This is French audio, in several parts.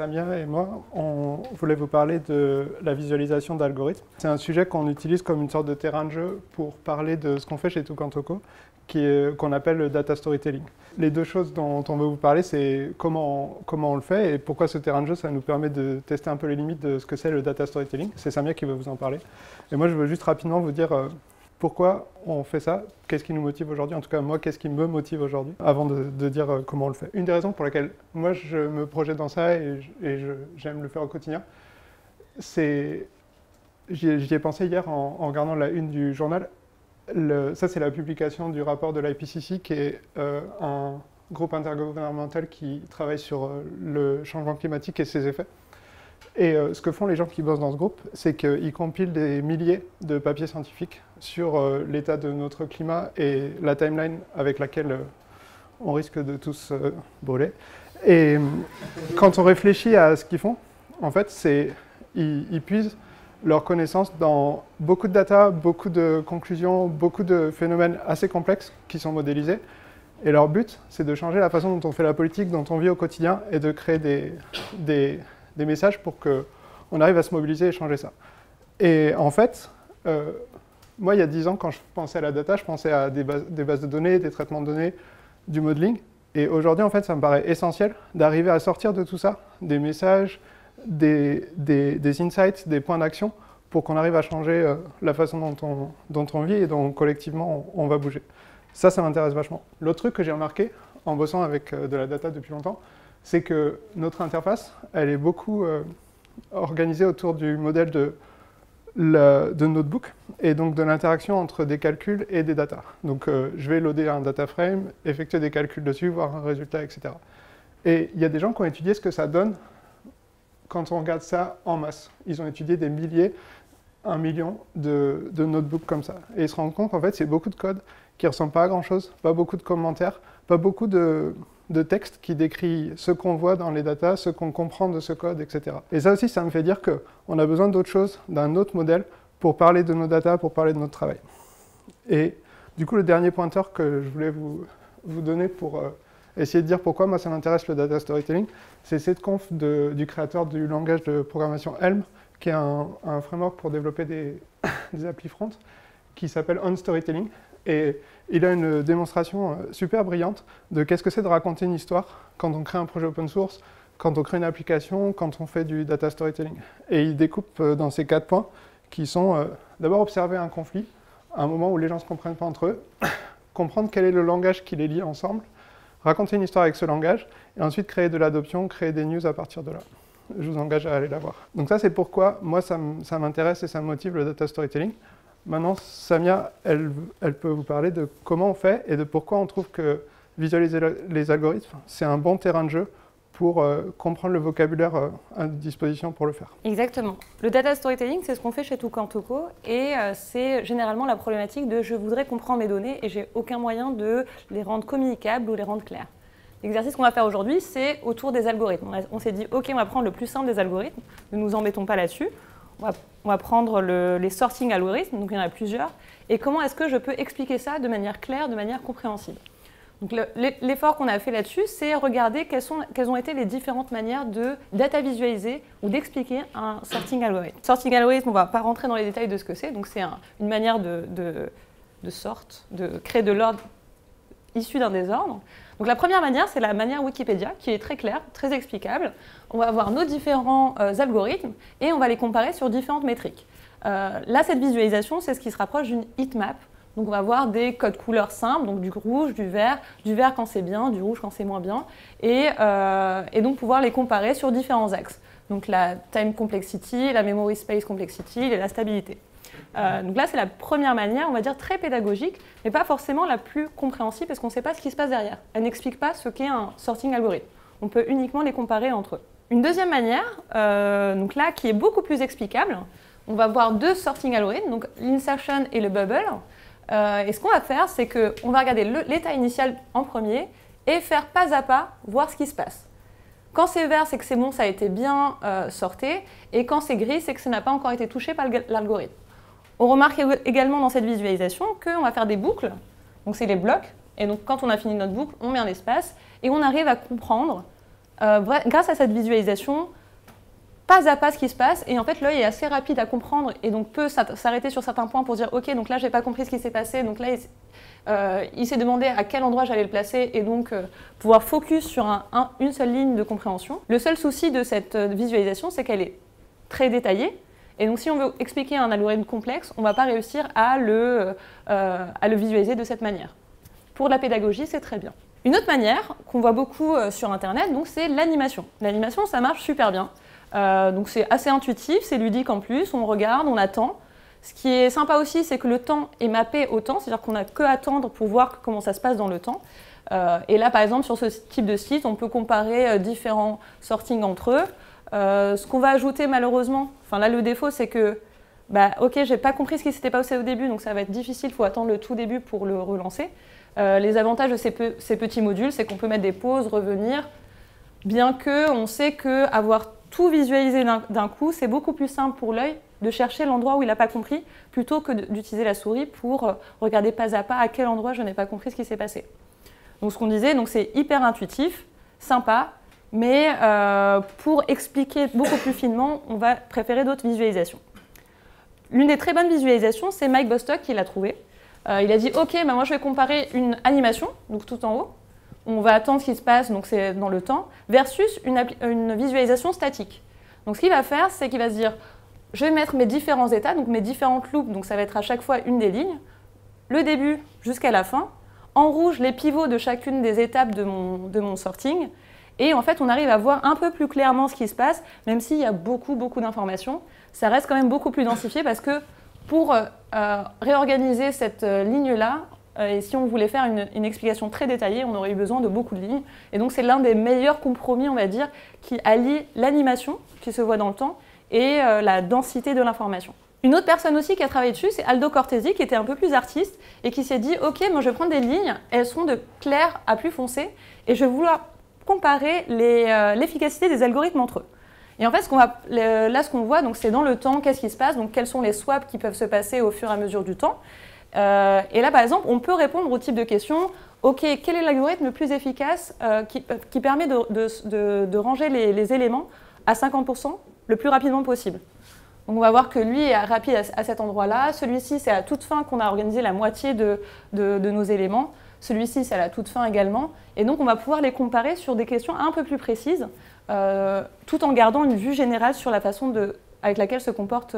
Samia et moi, on voulait vous parler de la visualisation d'algorithmes. C'est un sujet qu'on utilise comme une sorte de terrain de jeu pour parler de ce qu'on fait chez Tukantoko, qu'on appelle le data storytelling. Les deux choses dont on veut vous parler, c'est comment, comment on le fait et pourquoi ce terrain de jeu, ça nous permet de tester un peu les limites de ce que c'est le data storytelling. C'est Samia qui va vous en parler. Et moi, je veux juste rapidement vous dire euh, pourquoi on fait ça, qu'est-ce qui nous motive aujourd'hui, en tout cas moi, qu'est-ce qui me motive aujourd'hui, avant de, dire euh, comment on le fait. Une des raisons pour laquelle moi je me projette dans ça et, j'aime le faire au quotidien, c'est, j'y ai pensé hier en, regardant la une du journal, ça c'est la publication du rapport de l'IPCC qui est euh, un groupe intergouvernemental qui travaille sur euh, le changement climatique et ses effets. Et euh, ce que font les gens qui bossent dans ce groupe, c'est qu'ils compilent des milliers de papiers scientifiques sur euh, l'état de notre climat et la timeline avec laquelle euh, on risque de tous brûler. Et quand on réfléchit à ce qu'ils font, en fait, c'est ils, puisent leurs connaissances dans beaucoup de data, beaucoup de conclusions, beaucoup de phénomènes assez complexes qui sont modélisés. Et leur but, c'est de changer la façon dont on fait la politique, dont on vit au quotidien et de créer des, des des messages pour qu'on arrive à se mobiliser et changer ça. Et en fait, euh, moi, il y a 10 ans, quand je pensais à la data, je pensais à des bases, de données, des traitements de données, du modeling. Et aujourd'hui, en fait, ça me paraît essentiel d'arriver à sortir de tout ça, des messages, des, insights, des points d'action, pour qu'on arrive à changer euh, la façon dont on, dont on vit et dont collectivement on, va bouger. Ça, ça m'intéresse vachement. L'autre truc que j'ai remarqué en bossant avec euh, de la data depuis longtemps, c'est que notre interface, elle est beaucoup euh, organisée autour du modèle de, notebook et donc de l'interaction entre des calculs et des data. Donc euh, je vais loader un data frame, effectuer des calculs dessus, voir un résultat, etc. Et il y a des gens qui ont étudié ce que ça donne quand on regarde ça en masse. Ils ont étudié des milliers, un million de, de notebooks comme ça. Et ils se rendent compte qu'en fait, c'est beaucoup de code qui ne ressemble pas à grand-chose, pas beaucoup de commentaires, pas beaucoup de, de texte qui décrit ce qu'on voit dans les datas, ce qu'on comprend de ce code, etc. Et ça aussi, ça me fait dire qu'on a besoin d'autre chose, d'un autre modèle pour parler de nos datas, pour parler de notre travail. Et du coup, le dernier pointeur que je voulais vous, vous donner pour euh, essayer de dire pourquoi moi ça m'intéresse le data storytelling, c'est cette conf du créateur du langage de programmation Helm, qui est un, framework pour développer des, des applis front, qui s'appelle On Storytelling. Et il a une démonstration euh, super brillante de qu'est-ce que c'est de raconter une histoire quand on crée un projet open source, quand on crée une application, quand on fait du data storytelling. Et il découpe euh, dans ces quatre points qui sont euh, d'abord observer un conflit, un moment où les gens ne se comprennent pas entre eux, comprendre quel est le langage qui les lie ensemble, raconter une histoire avec ce langage, et ensuite créer de l'adoption, créer des news à partir de là. Je vous engage à aller la voir. Donc ça, c'est pourquoi moi, ça m'intéresse et ça me motive le data storytelling. Maintenant, Samia, elle, peut vous parler de comment on fait et de pourquoi on trouve que visualiser les algorithmes, c'est un bon terrain de jeu pour euh, comprendre le vocabulaire euh, à disposition pour le faire. Exactement. Le data storytelling, c'est ce qu'on fait chez Tukantoko et euh, c'est généralement la problématique de je voudrais comprendre mes données et j'ai aucun moyen de les rendre communicables ou les rendre claires. L'exercice qu'on va faire aujourd'hui, c'est autour des algorithmes. On, s'est dit, OK, on va prendre le plus simple des algorithmes, ne nous embêtons pas là-dessus on va, prendre les sorting algorithmes, donc il y en a plusieurs, et comment est-ce que je peux expliquer ça de manière claire, de manière compréhensible. Donc l'effort qu'on a fait là-dessus, c'est regarder quelles, ont été les différentes manières de data visualiser ou d'expliquer un sorting algorithme. Sorting algorithme, on ne va pas rentrer dans les détails de ce que c'est, donc c'est une manière de, de, de créer de l'ordre issu d'un désordre. Donc la première manière, c'est la manière Wikipédia, qui est très claire, très explicable. On va avoir nos différents euh, algorithmes et on va les comparer sur différentes métriques. Euh, là, cette visualisation, c'est ce qui se rapproche d'une heatmap. Donc on va avoir des codes couleurs simples, donc du rouge, du vert, du vert quand c'est bien, du rouge quand c'est moins bien, et, euh, et, donc pouvoir les comparer sur différents axes. Donc la time complexity, la memory space complexity et la stabilité. Euh, donc là, c'est la première manière, on va dire très pédagogique, mais pas forcément la plus compréhensible parce qu'on ne sait pas ce qui se passe derrière. Elle n'explique pas ce qu'est un sorting algorithme. On peut uniquement les comparer entre eux. Une deuxième manière, euh, donc là, qui est beaucoup plus explicable, on va voir deux sorting algorithmes, donc l'insertion et le bubble. Euh, et ce qu'on va faire, c'est qu'on va regarder l'état initial en premier et faire pas à pas voir ce qui se passe. Quand c'est vert, c'est que c'est bon, ça a été bien sorté, et quand c'est gris, c'est que ça n'a pas encore été touché par l'algorithme. On remarque également dans cette visualisation qu'on va faire des boucles, donc c'est les blocs, et donc quand on a fini notre boucle, on met un espace, et on arrive à comprendre grâce à cette visualisation, pas à pas ce qui se passe. Et en fait, l'œil est assez rapide à comprendre et donc peut s'arrêter sur certains points pour dire Ok, donc là, j'ai pas compris ce qui s'est passé. Donc là, il, euh, s'est demandé à quel endroit j'allais le placer et donc euh, pouvoir focus sur une seule ligne de compréhension. Le seul souci de cette euh, visualisation, c'est qu'elle est très détaillée. Et donc, si on veut expliquer un algorithme complexe, on ne va pas réussir à le, à le visualiser de cette manière. Pour la pédagogie, c'est très bien. Une autre manière qu'on voit beaucoup sur Internet, c'est l'animation. L'animation, ça marche super bien. Euh, donc c'est assez intuitif, c'est ludique en plus, on regarde, on attend. Ce qui est sympa aussi, c'est que le temps est mappé au temps, c'est-à-dire qu'on n'a que attendre pour voir comment ça se passe dans le temps. Euh, et là, par exemple, sur ce type de site, on peut comparer euh, différents sortings entre eux. Ce qu'on va ajouter malheureusement, enfin là le défaut, c'est que, bah, ok, j'ai pas compris ce qui s'était passé au début, donc ça va être difficile, il faut attendre le tout début pour le relancer. les avantages de ces, petits modules, c'est qu'on peut mettre des pauses, revenir, bien que on sait que avoir tout visualiser d'un coup, c'est beaucoup plus simple pour l'œil de chercher l'endroit où il n'a pas compris plutôt que d'utiliser la souris pour euh, regarder pas à pas à quel endroit je n'ai pas compris ce qui s'est passé. Donc ce qu'on disait, c'est hyper intuitif, sympa, mais euh, pour expliquer beaucoup plus finement, on va préférer d'autres visualisations. L'une des très bonnes visualisations, c'est Mike Bostock qui l'a trouvé. Euh, il a dit, OK, bah moi je vais comparer une animation, donc tout en haut, on va attendre ce qui se passe, donc c'est dans le temps, versus une, visualisation statique. Donc ce qu'il va faire, c'est qu'il va se dire, je vais mettre mes différents états, donc mes différentes loupes, donc ça va être à chaque fois une des lignes, le début jusqu'à la fin, en rouge les pivots de chacune des étapes de mon sorting, et en fait on arrive à voir un peu plus clairement ce qui se passe, même s'il y a beaucoup beaucoup d'informations, ça reste quand même beaucoup plus densifié parce que pour euh, euh, réorganiser cette euh, ligne-là, et si on voulait faire une, explication très détaillée, on aurait eu besoin de beaucoup de lignes. Et donc c'est l'un des meilleurs compromis, on va dire, qui allie l'animation, qui se voit dans le temps, et la densité de l'information. Une autre personne aussi qui a travaillé dessus, c'est Aldo Cortesi, qui était un peu plus artiste et qui s'est dit Ok, moi je vais prendre des lignes, elles sont de clair à plus foncé, et je vais vouloir comparer euh, l'efficacité des algorithmes entre eux. Et en fait, là, ce qu'on voit, c'est dans le temps, qu'est-ce qui se passe, donc quels sont les swaps qui peuvent se passer au fur et à mesure du temps. Euh, et là, par exemple, on peut répondre au type de question OK, quel est l'algorithme le plus efficace euh, qui, permet de, ranger les, éléments à 50% le plus rapidement possible Donc on va voir que lui est rapide à, cet endroit-là. Celui-ci, c'est à toute fin qu'on a organisé la moitié de, nos éléments. Celui-ci, c'est à la toute fin également. Et donc on va pouvoir les comparer sur des questions un peu plus précises, tout en gardant une vue générale sur la façon avec laquelle se comporte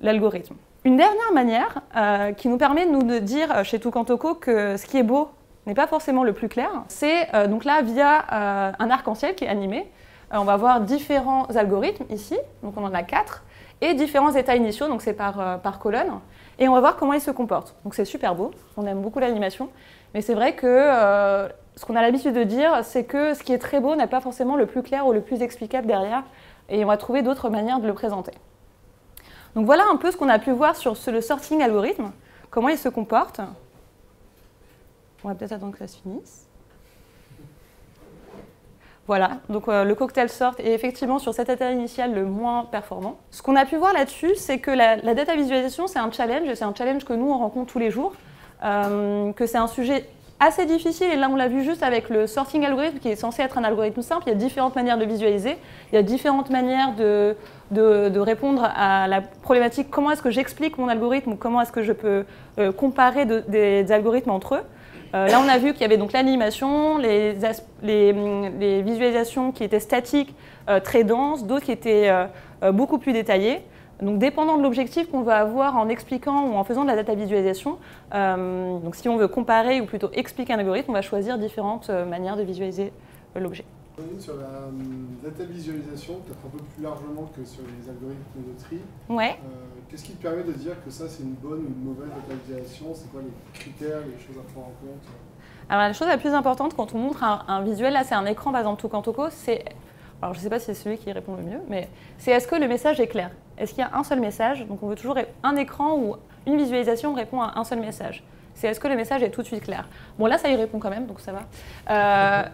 l'algorithme. Une dernière manière euh, qui nous permet nous, de dire euh, chez Tukantoko que ce qui est beau n'est pas forcément le plus clair, c'est euh, donc là via un arc-en-ciel qui est animé. on va voir différents algorithmes ici, donc on en a quatre, et différents états initiaux, donc c'est par colonne, et on va voir comment ils se comportent. Donc c'est super beau, on aime beaucoup l'animation, mais c'est vrai que ce qu'on a l'habitude de dire, c'est que ce qui est très beau n'est pas forcément le plus clair ou le plus explicable derrière, et on va trouver d'autres manières de le présenter. Donc voilà un peu ce qu'on a pu voir sur le sorting algorithme, comment il se comporte. On va peut-être attendre que ça se finisse. Voilà, donc euh, le cocktail sort est effectivement sur cet état initial le moins performant. Ce qu'on a pu voir là-dessus, c'est que la, data visualisation, c'est un challenge, c'est un challenge que nous, on rencontre tous les jours, euh, que c'est un sujet assez difficile, et là on l'a vu juste avec le sorting algorithme, qui est censé être un algorithme simple, il y a différentes manières de visualiser, il y a différentes manières de, répondre à la problématique comment est-ce que j'explique mon algorithme ou comment est-ce que je peux euh, comparer des, algorithmes entre eux. Euh, là on a vu qu'il y avait donc l'animation, les, les, visualisations qui étaient statiques, euh, très denses, d'autres qui étaient beaucoup plus détaillées. Donc, dépendant de l'objectif qu'on veut avoir en expliquant ou en faisant de la data visualisation, euh, donc si on veut comparer ou plutôt expliquer un algorithme, on va choisir différentes euh, manières de visualiser euh, l'objet. Sur la data visualisation, peut-être un peu plus largement que sur les algorithmes de tri, ouais. qu'est-ce qui te permet de dire que ça c'est une bonne ou une mauvaise data visualisation? C'est quoi les critères, les choses à prendre en compte? Alors la chose la plus importante quand on montre un, visuel, là c'est un écran par exemple Tokantoko, c'est alors je ne sais pas si c'est celui qui répond le mieux, mais c'est est-ce que le message est clair? Est-ce qu'il y a un seul message? Donc on veut toujours un écran ou une visualisation répond à un seul message. C'est est-ce que le message est tout de suite clair? Bon là ça y répond quand même, donc ça va. Euh,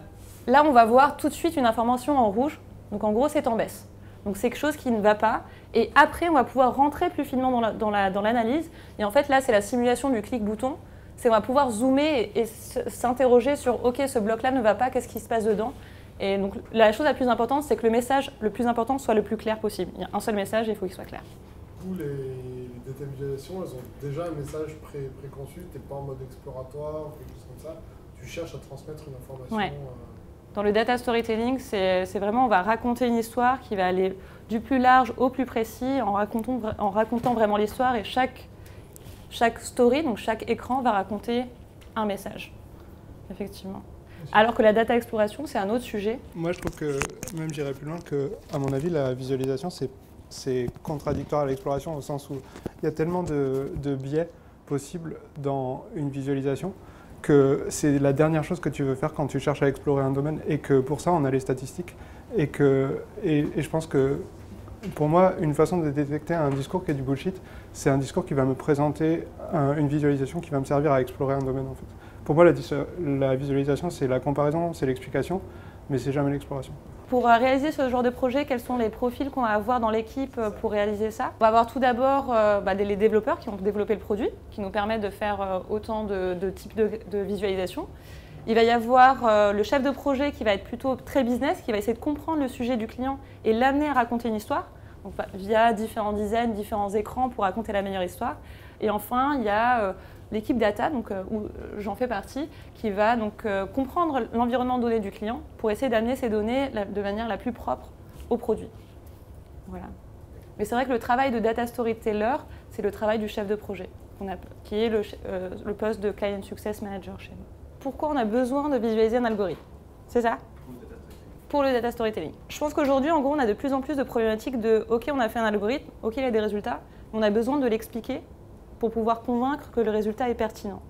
là on va voir tout de suite une information en rouge, donc en gros c'est en baisse. Donc c'est quelque chose qui ne va pas. Et après on va pouvoir rentrer plus finement dans l'analyse. et en fait là c'est la simulation du clic-bouton. C'est on va pouvoir zoomer et s'interroger sur ok ce bloc là ne va pas, qu'est-ce qui se passe dedans? Et donc la chose la plus importante, c'est que le message le plus important soit le plus clair possible. Il y a un seul message et il faut qu'il soit clair. Tous les, les data visualisations, elles ont déjà un message pré, préconçu, tu n'es pas en mode exploratoire ou quelque chose comme ça. Tu cherches à transmettre une information. Ouais. euh, Dans le data storytelling, c'est vraiment, on va raconter une histoire qui va aller du plus large au plus précis en racontant, en racontant vraiment l'histoire et chaque, chaque story, donc chaque écran va raconter un message. Effectivement. Alors que la data exploration, c'est un autre sujet. Moi, je trouve que, même j'irais plus loin, que, à mon avis, la visualisation, c'est, contradictoire à l'exploration, au sens où il y a tellement de, biais possibles dans une visualisation que c'est la dernière chose que tu veux faire quand tu cherches à explorer un domaine, et que pour ça, on a les statistiques. Et, que, et, je pense que, pour moi, une façon de détecter un discours qui est du bullshit, c'est un discours qui va me présenter un- une visualisation qui va me servir à explorer un domaine, en fait. Pour moi, la, visualisation, c'est la comparaison, c'est l'explication, mais c'est jamais l'exploration. Pour euh, réaliser ce genre de projet, quels sont les profils qu'on va avoir dans l'équipe euh, pour réaliser ça? On va avoir tout d'abord euh, bah, les développeurs qui vont développer le produit, qui nous permettent de faire euh, autant de, de types de, de visualisation. Il va y avoir euh, le chef de projet qui va être plutôt très business, qui va essayer de comprendre le sujet du client et l'amener à raconter une histoire, donc, bah, via différents designs, différents écrans pour raconter la meilleure histoire. Et enfin, il y a l'équipe data, donc, euh, où j'en fais partie, qui va donc euh, comprendre l'environnement de données du client pour essayer d'amener ces données de manière la plus propre au produit. Voilà. Mais c'est vrai que le travail de data storyteller, c'est le travail du chef de projet, qui est le, euh, poste de client success manager chez nous. Pourquoi on a besoin de visualiser un algorithme? C'est ça? Pour le data storytelling. Je pense qu'aujourd'hui, en gros, on a de plus en plus de problématiques de OK, on a fait un algorithme, OK, il a des résultats, on a besoin de l'expliquer pour pouvoir convaincre que le résultat est pertinent.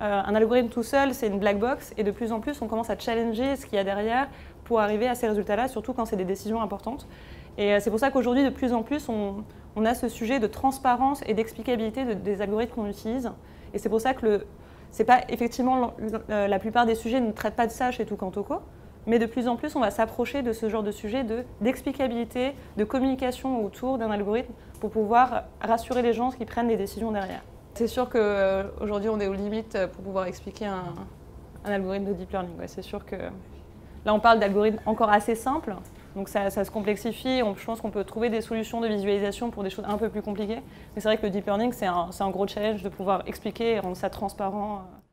Euh, un algorithme tout seul, c'est une black box, et de plus en plus, on commence à challenger ce qu'il y a derrière pour arriver à ces résultats-là, surtout quand c'est des décisions importantes. Et euh, c'est pour ça qu'aujourd'hui, de plus en plus, on, a ce sujet de transparence et d'explicabilité de- des algorithmes qu'on utilise. Et c'est pour ça que c'est pas effectivement euh, la plupart des sujets ne traitent pas de ça chez Toucantoco, mais de plus en plus, on va s'approcher de ce genre de sujet de d'explicabilité, de communication autour d'un algorithme pour pouvoir rassurer les gens qui prennent des décisions derrière. C'est sûr qu'aujourd'hui, on est aux limites pour pouvoir expliquer un, algorithme de deep learning. C'est sûr que là, on parle d'algorithmes encore assez simples, donc ça, se complexifie. Je pense qu'on peut trouver des solutions de visualisation pour des choses un peu plus compliquées. Mais c'est vrai que le deep learning, c'est un, un gros challenge de pouvoir expliquer et rendre ça transparent. euh.